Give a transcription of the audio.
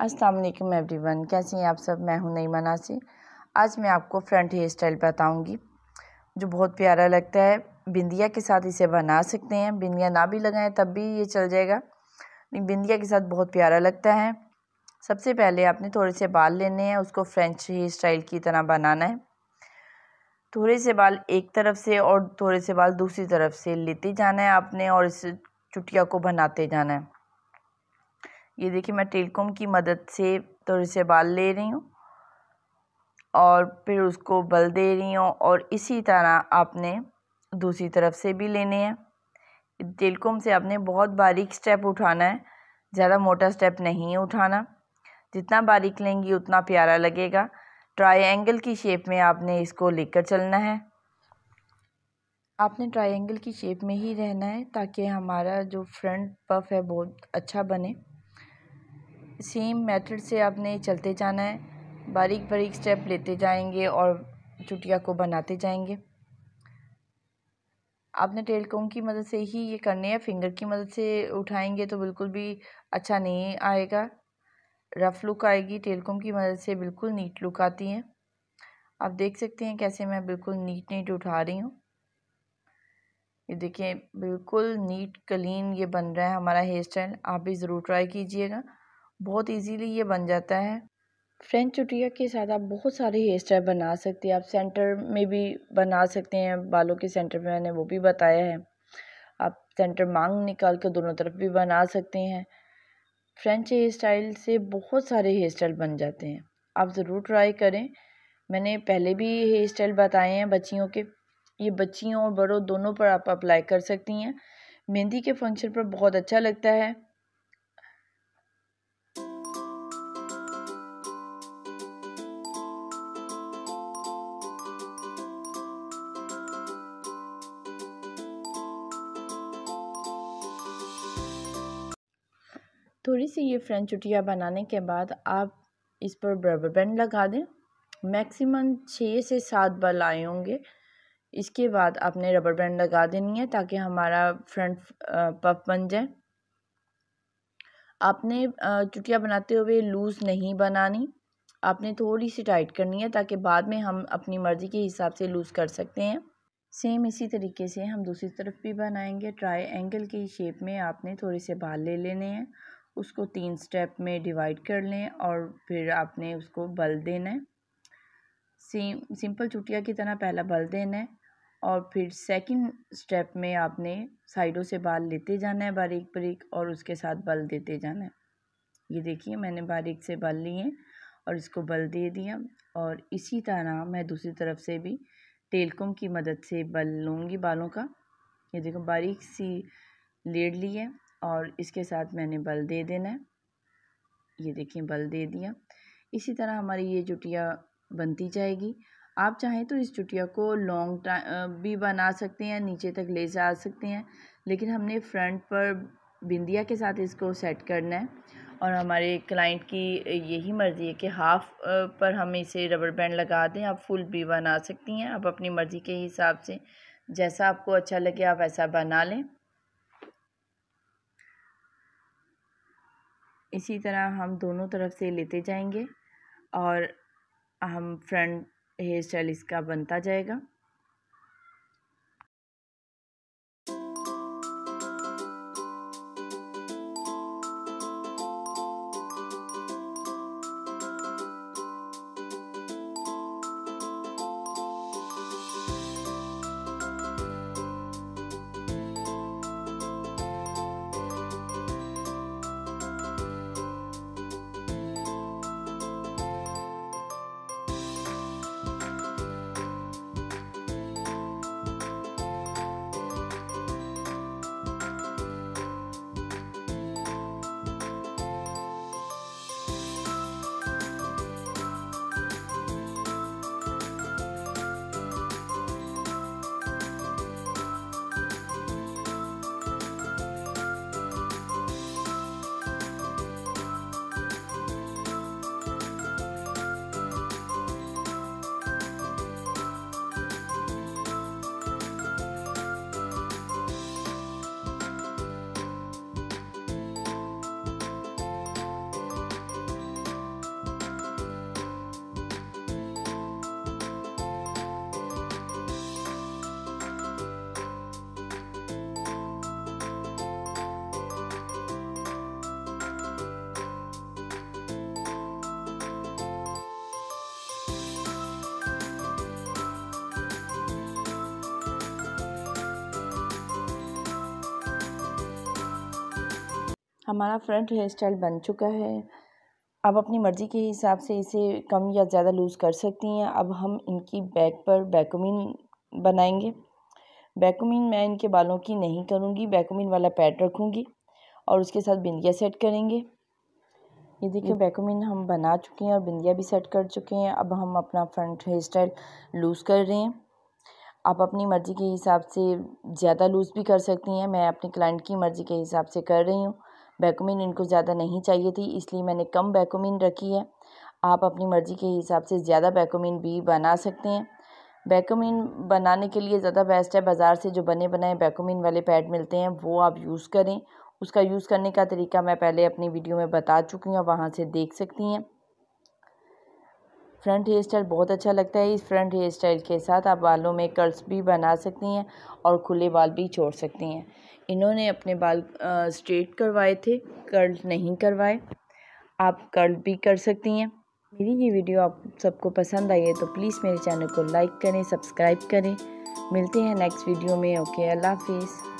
अस्सलाम वालेकुम एवरीवन। कैसे हैं आप सब? मैं हूँ नईमा नासिर। आज मैं आपको फ्रंट हेयर स्टाइल बताऊँगी, जो बहुत प्यारा लगता है। बिंदिया के साथ इसे बना सकते हैं। बिंदिया ना भी लगाएँ तब भी ये चल जाएगा। बिंदिया के साथ बहुत प्यारा लगता है। सबसे पहले आपने थोड़े से बाल लेने हैं, उसको फ्रेंच हेयर स्टाइल की तरह बनाना है। थोड़े से बाल एक तरफ़ से और थोड़े से बाल दूसरी तरफ़ से लेते जाना है आपने और इस चुटिया को बनाते जाना है। ये देखिए मैं टेलकॉम की मदद से थोड़े से बाल ले रही हूँ और फिर उसको बल दे रही हूँ और इसी तरह आपने दूसरी तरफ़ से भी लेने हैं। टेलकॉम से आपने बहुत बारीक स्टेप उठाना है, ज़्यादा मोटा स्टेप नहीं उठाना। जितना बारीक लेंगी उतना प्यारा लगेगा। ट्रायंगल की शेप में आपने इसको लेकर चलना है। आपने ट्रायंगल की शेप में ही रहना है ताकि हमारा जो फ्रंट पफ है बहुत अच्छा बने। सेम मेथड से आपने चलते जाना है। बारीक बारीक स्टेप लेते जाएँगे और चुटिया को बनाते जाएँगे। आपने टेल कोम की मदद से ही ये करने हैं फिंगर की मदद से उठाएँगे तो बिल्कुल भी अच्छा नहीं आएगा। रफ़ लुक आएगी टेल कोम की मदद से बिल्कुल नीट लुक आती है। आप देख सकते हैं कैसे मैं बिल्कुल नीट नीट उठा रही हूँ। ये देखिए, बिल्कुल नीट क्लीन ये बन रहा है हमारा हेयर स्टाइल आप भी ज़रूर ट्राई कीजिएगा। बहुत इजीली ये बन जाता है। फ्रेंच चुटिया के साथ आप बहुत सारे हेयर स्टाइल बना सकते हैं। आप सेंटर में भी बना सकते हैं, बालों के सेंटर में मैंने वो भी बताया है। आप सेंटर मांग निकाल कर दोनों तरफ़ भी बना सकते हैं। फ्रेंच हेयर स्टाइल से बहुत सारे हेयर स्टाइल बन जाते हैं। आप ज़रूर ट्राई करें। मैंने पहले भी हेयर स्टाइल बताए हैं बच्चियों के। ये बच्चियों और बड़ों दोनों पर आप अप्लाई कर सकती हैं। मेहंदी के फ़ंक्शन पर बहुत अच्छा लगता है। थोड़ी सी ये फ्रेंच चुटिया बनाने के बाद आप इस पर रबर बैंड लगा दें। मैक्सिमम छः से सात बल आए होंगे। इसके बाद आपने रबर बैंड लगा देनी है ताकि हमारा फ्रंट पफ बन जाए। आपने चुटिया बनाते हुए लूज़ नहीं बनानी। आपने थोड़ी सी टाइट करनी है ताकि बाद में हम अपनी मर्ज़ी के हिसाब से लूज़ कर सकते हैं। सेम इसी तरीके से हम दूसरी तरफ़ भी बनाएँगे। ट्राई एंगल की शेप में आपने थोड़े से बाल ले लेने हैं। उसको तीन स्टेप में डिवाइड कर लें और फिर आपने उसको बल देना है। सिम, सिंपल चुटिया की तरह पहला बल देना है और फिर सेकंड स्टेप में आपने साइडों से बाल लेते जाना है बारीक बारीक और उसके साथ बल देते जाना है। ये देखिए, मैंने बारीक से बल लिए और इसको बल दे दिया और इसी तरह मैं दूसरी तरफ़ से भी टेलकुम की मदद से बल लूँगी बालों का। ये देखो, बारीक सी लेड ली है। और इसके साथ मैंने बल दे देना है। ये देखिए बल दे दिया। इसी तरह हमारी ये चुटिया बनती जाएगी। आप चाहें तो इस चुटिया को लॉन्ग टाइम भी बना सकते हैं, नीचे तक ले जा सकते हैं, लेकिन हमने फ्रंट पर बिंदिया के साथ इसको सेट करना है। और हमारे क्लाइंट की यही मर्ज़ी है कि हाफ़ पर हम इसे रबर बैंड लगा दें। आप फुल भी बना सकती हैं। आप अपनी मर्ज़ी के हिसाब से, जैसा आपको अच्छा लगे आप ऐसा बना लें। इसी तरह हम दोनों तरफ़ से लेते जाएँगे और हम फ्रंट हेयर स्टाइल इसका बनता जाएगा। हमारा फ्रंट हेयर स्टाइल बन चुका है। अब अपनी मर्ज़ी के हिसाब से इसे कम या ज़्यादा लूज़ कर सकती हैं। अब हम इनकी बैक पर बैकोमिन बनाएँगे। बैकोमिन मैं इनके बालों की नहीं करूँगी बैकोमिन वाला पैड रखूँगी और उसके साथ बिंदिया सेट करेंगे। ये देखिए बैकोमिन हम बना चुके हैं और बिंदिया भी सेट कर चुके हैं। अब हम अपना फ्रंट हेयर स्टाइल लूज़ कर रहे हैं। आप अपनी मर्ज़ी के हिसाब से ज़्यादा लूज़ भी कर सकती हैं। मैं अपने क्लाइंट की मर्ज़ी के हिसाब से कर रही हूँ। बैकोमिन इनको ज़्यादा नहीं चाहिए थी, इसलिए मैंने कम बैकोमिन रखी है। आप अपनी मर्ज़ी के हिसाब से ज़्यादा बैकोमिन भी बना सकते हैं। बैकोमिन बनाने के लिए ज़्यादा बेस्ट है बाज़ार से जो बने बनाए बैकोमिन वाले पैड मिलते हैं, वो आप यूज़ करें। उसका यूज़ करने का तरीका मैं पहले अपनी वीडियो में बता चुकी हूँ वहाँ से देख सकती हैं। फ्रंट हेयर स्टाइल बहुत अच्छा लगता है। इस फ्रंट हेयर स्टाइल के साथ आप बालों में कर्ल्स भी बना सकती हैं और खुले बाल भी छोड़ सकती हैं। इन्होंने अपने बाल स्ट्रेट करवाए थे, कर्ल नहीं करवाए। आप कर्ल भी कर सकती हैं। मेरी ये वीडियो आप सबको पसंद आई है तो प्लीज़ मेरे चैनल को लाइक करें, सब्सक्राइब करें। मिलते हैं नेक्स्ट वीडियो में। ओके, अल्लाह हाफिज़।